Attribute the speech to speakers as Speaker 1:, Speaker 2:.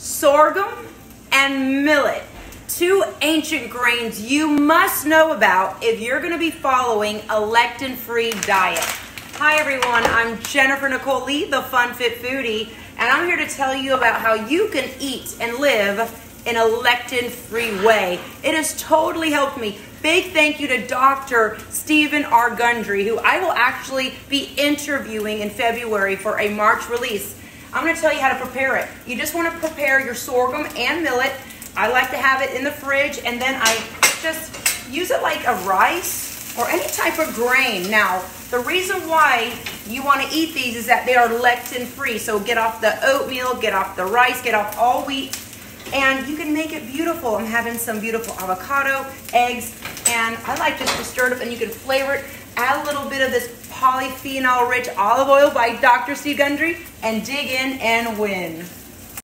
Speaker 1: sorghum and millet. Two ancient grains you must know about if you're going to be following a lectin-free diet. Hi everyone, I'm Jennifer Nicole Lee, the Fun Fit Foodie, and I'm here to tell you about how you can eat and live in a lectin-free way. It has totally helped me. Big thank you to Dr. Stephen R. Gundry, who I will actually be interviewing in February for a March release. I'm going to tell you how to prepare it. You just want to prepare your sorghum and millet. I like to have it in the fridge and then I just use it like a rice or any type of grain. Now, the reason why you want to eat these is that they are lectin free. So get off the oatmeal, get off the rice, get off all wheat, and you can make it beautiful. I'm having some beautiful avocado, eggs, and I like just to stir it up and you can flavor it. Add a little bit of this polyphenol rich olive oil by Dr. Steve Gundry and dig in and win.